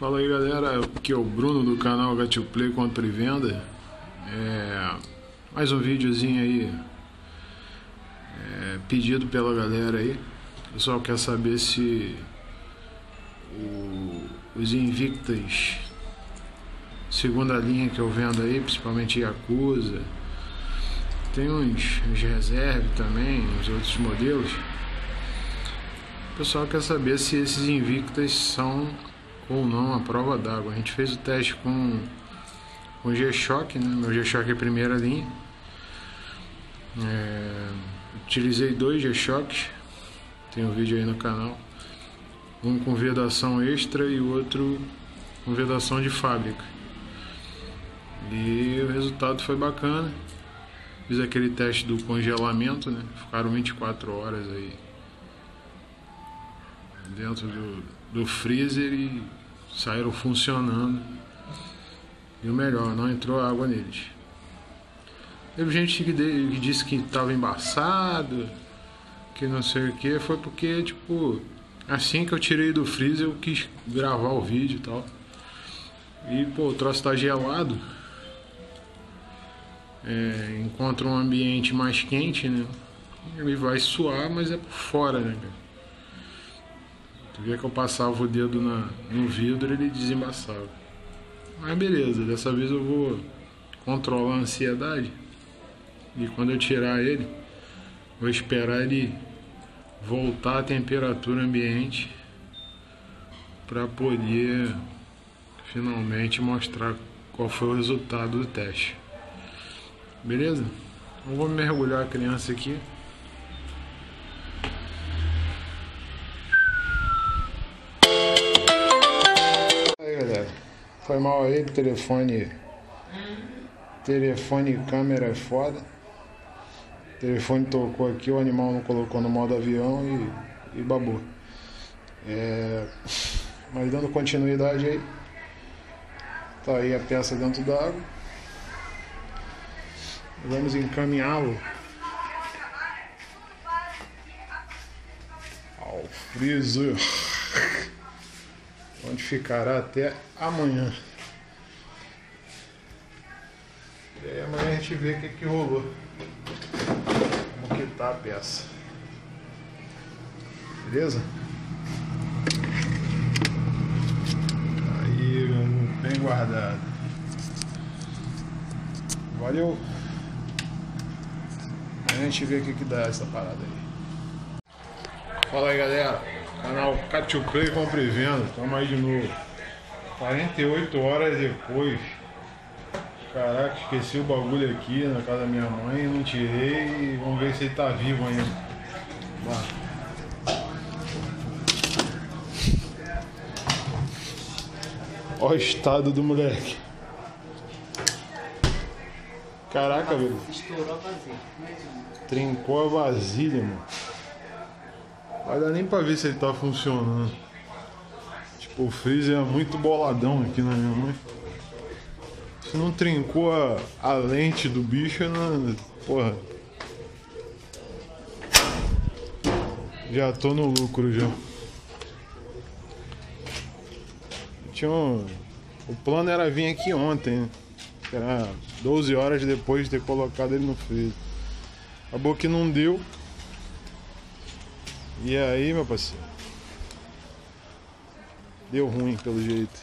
Fala aí galera, aqui é o Bruno do canal Gatil Play Compra e Venda. É, mais um videozinho aí é, pedido pela galera aí. O pessoal quer saber se o, os Invictas segunda linha que eu vendo aí, principalmente Yakuza, tem uns, uns reserve também, uns outros modelos. O pessoal quer saber se esses Invictas são ou não a prova d'água. A gente fez o teste com o G-Shock, né? meu G-Shock é primeira linha. É, utilizei dois G-Shocks, tem um vídeo aí no canal. Um com vedação extra e o outro com vedação de fábrica. E o resultado foi bacana. Fiz aquele teste do congelamento, né? Ficaram 24 horas aí dentro do, do freezer e saíram funcionando. E o melhor, não entrou água neles. Teve gente que, de, que disse que estava embaçado, que não sei o que, foi porque, tipo, assim que eu tirei do freezer eu quis gravar o vídeo e tal. E, pô, o troço tá gelado. É, encontra um ambiente mais quente, né? Ele vai suar, mas é por fora, né, cara? Tu vê que eu passava o dedo na, no vidro ele desembaçava. Mas beleza, dessa vez eu vou controlar a ansiedade. E quando eu tirar ele, vou esperar ele voltar à temperatura ambiente para poder finalmente mostrar qual foi o resultado do teste. Beleza? Então vou mergulhar a criança aqui. Foi mal aí, telefone. Telefone e câmera é foda. O telefone tocou aqui, o animal não colocou no modo avião e, e babou. É, mas dando continuidade aí. Tá aí a peça dentro d'água. Vamos encaminhá-lo ao freezer onde ficará até amanhã. E aí amanhã a gente vê o que, que rolou. Como que tá a peça. Beleza? Aí, bem guardado. Valeu. A gente vê o que, que dá essa parada aí. Fala aí galera. Canal Catio Play Compre e Venda. Tamo aí de novo. 48 horas depois. Caraca, esqueci o bagulho aqui na casa da minha mãe, não tirei vamos ver se ele tá vivo ainda. Olha o estado do moleque. Caraca, velho. Estourou a vasilha. Trincou a vasilha, mano. Vai dar nem pra ver se ele tá funcionando. Tipo, o freezer é muito boladão aqui na minha mãe. Se não trincou a, a lente do bicho, não, porra. Já tô no lucro já. Tinha um, o plano era vir aqui ontem, né? Era 12 horas depois de ter colocado ele no freezer. Acabou que não deu. E aí, meu parceiro? Deu ruim pelo jeito.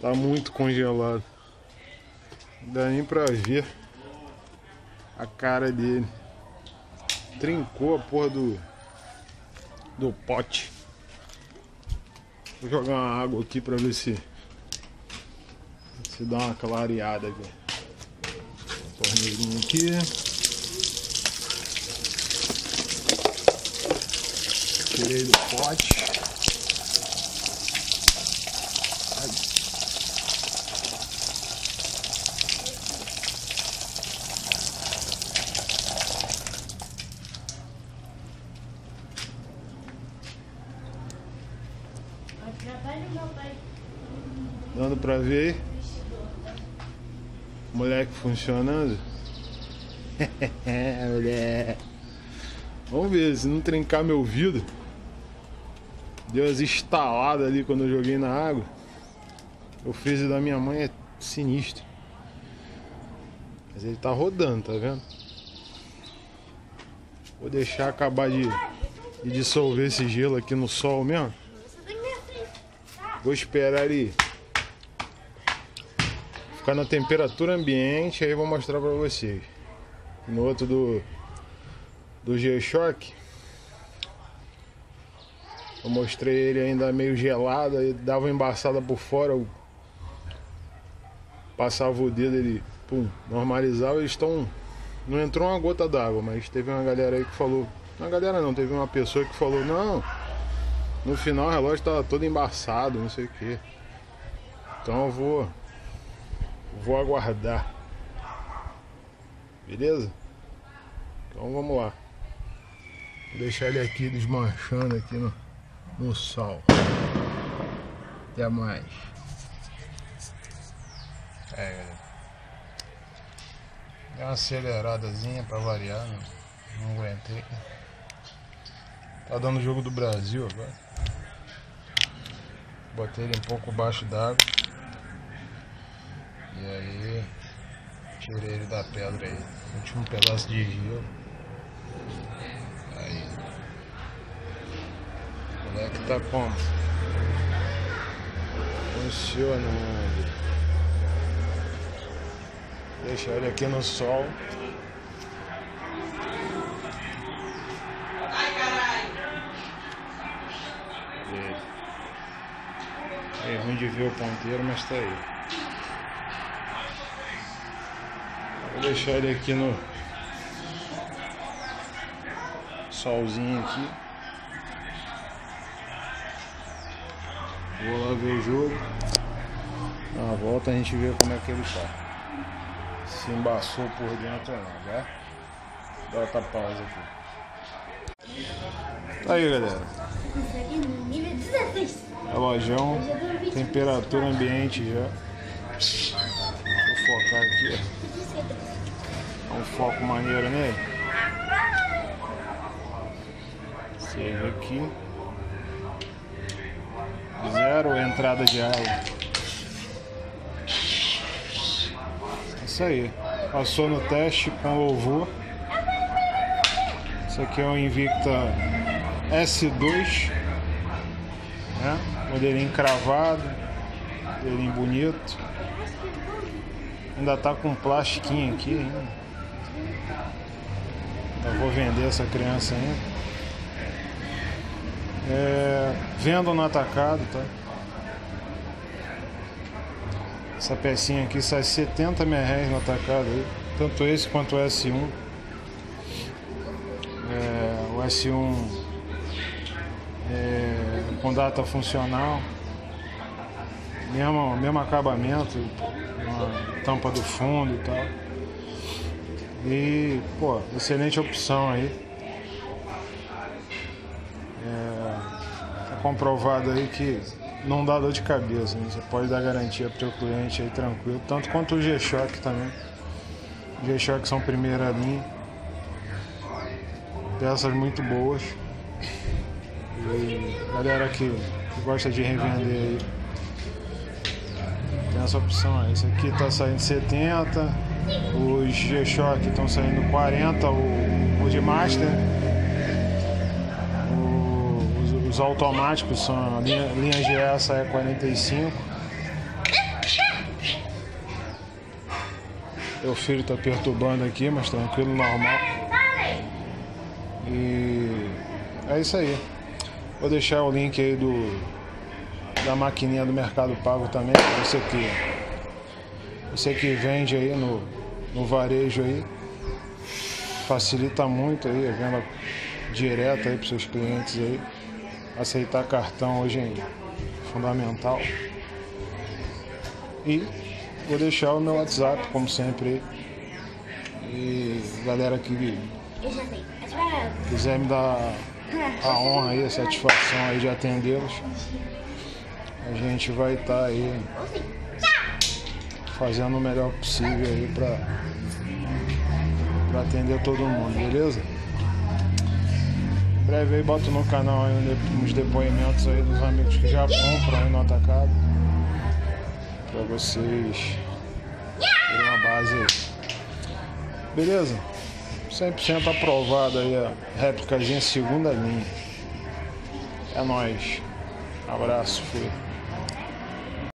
Tá muito congelado. Não dá nem pra ver a cara dele. Trincou a porra do do pote. Vou jogar uma água aqui pra ver se se dá uma clareada aqui. Torneirinho aqui. Tirei do pote. Dando pra ver moleque funcionando. Mulher. Vamos ver, se não trincar meu vidro. Deu as estaladas ali quando eu joguei na água. O freezer da minha mãe é sinistro. Mas ele tá rodando, tá vendo? Vou deixar acabar de, de dissolver esse gelo aqui no sol mesmo. Vou esperar ele ficar na temperatura ambiente, aí vou mostrar pra vocês. No outro do, do G-Shock, eu mostrei ele ainda meio gelado, ele dava embaçada por fora, eu passava o dedo, ele pum, normalizava, eles estão. Não entrou uma gota d'água, mas teve uma galera aí que falou. Uma galera não, teve uma pessoa que falou, não, no final o relógio tava todo embaçado, não sei o que. Então eu vou. Vou aguardar. Beleza? Então vamos lá. Vou deixar ele aqui desmanchando aqui no no sol. Até mais. É, uma aceleradazinha pra variar, não, não aguentei. Tá dando jogo do Brasil agora. Botei ele um pouco baixo d'água. E aí tirei ele da pedra aí. Último pedaço de gelo. É que tá como? Funcionando. Deixa ele aqui no sol. É ruim de ver o ponteiro, mas tá aí. Vou deixar ele aqui no solzinho aqui. Vou lá ver o jogo. Na volta a gente vê como é que ele tá. Se embaçou por dentro não, tá? Dá outra pausa aqui. Aí galera. Relojão, temperatura ambiente já. Eu focar aqui, ó. Dá um foco maneiro nele. Seja aqui zero entrada de água. Isso aí. Passou no teste com louvor. Isso aqui é o Invicta S2. Né? Modelinho cravado. Modelinho bonito. Ainda tá com plastiquinho aqui ainda. Eu vou vender essa criança ainda. É, vendo no atacado, tá? Essa pecinha aqui sai 70 reais no atacado aí, tanto esse quanto o S1. É, o S1 é, com data funcional, mesmo, mesmo acabamento, tampa do fundo e tal. E, pô, excelente opção aí. comprovado aí que não dá dor de cabeça, né? você pode dar garantia para o cliente aí tranquilo, tanto quanto o G-Shock também. G-Shock são primeira linha, peças muito boas. E galera que, gosta de revender aí, tem essa opção aí. Esse aqui tá saindo 70, os G-Shock estão saindo 40, o, o de Master os automáticos são a linha, linha GS é 45. Meu filho está perturbando aqui, mas tranquilo, normal. E é isso aí. Vou deixar o link aí do da maquininha do Mercado Pago também, você que você que vende aí no, no varejo aí. Facilita muito aí a venda direta aí para seus clientes aí. Aceitar cartão hoje é fundamental. E vou deixar o meu WhatsApp, como sempre. E galera que quiser me dar a honra e a satisfação aí de atendê-los, a gente vai estar tá aí fazendo o melhor possível aí para atender todo mundo, beleza? Breve aí boto no canal aí uns depoimentos aí dos amigos que já compram aí no atacado. Pra vocês terem uma base aí. Beleza? 100% aprovado aí a réplica em segunda linha. É nóis. Abraço, fui.